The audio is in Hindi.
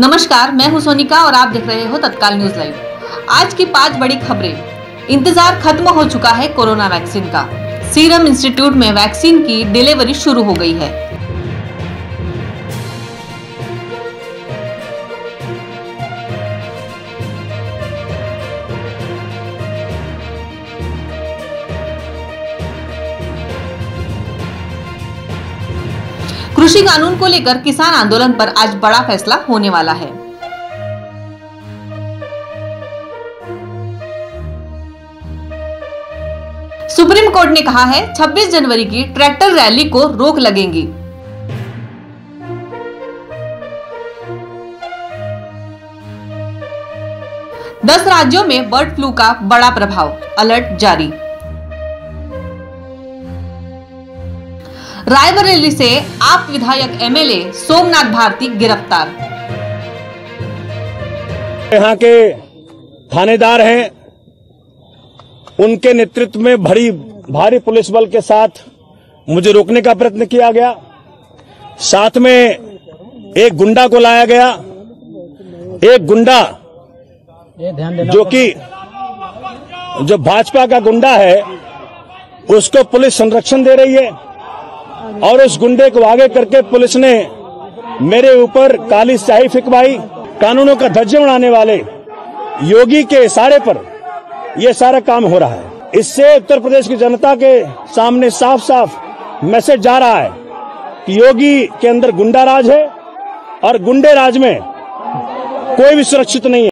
नमस्कार, मैं हूँ सोनिका और आप देख रहे हो तत्काल न्यूज़ लाइव। आज की पाँच बड़ी खबरें। इंतज़ार खत्म हो चुका है कोरोना वैक्सीन का। सीरम इंस्टीट्यूट में वैक्सीन की डिलीवरी शुरू हो गई है। कृषि कानून को लेकर किसान आंदोलन पर आज बड़ा फैसला होने वाला है। सुप्रीम कोर्ट ने कहा है 26 जनवरी की ट्रैक्टर रैली को रोक लगेंगी। दस राज्यों में बर्ड फ्लू का बड़ा प्रभाव, अलर्ट जारी। रायबरेली से आप विधायक एमएलए सोमनाथ भारती गिरफ़्तार। यहाँ के थानेदार हैं। उनके नेतृत्व में भरी, भारी पुलिस बल के साथ मुझे रोकने का प्रयत्न किया गया। साथ में एक गुंडा को लाया गया। एक गुंडा जो कि जो भाजपा का गुंडा है, उसको पुलिस संरक्षण दे रही है। और उस गुंडे को आगे करके पुलिस ने मेरे ऊपर काली स्याही फिकवाई, कानूनों का धज्जे उड़ाने वाले योगी के इशारे पर यह सारा काम हो रहा है। इससे उत्तर प्रदेश की जनता के सामने साफ़ साफ़ मैसेज जा रहा है कि योगी के अंदर गुंडा राज है और गुंडे राज में कोई भी सुरक्षित नहीं है।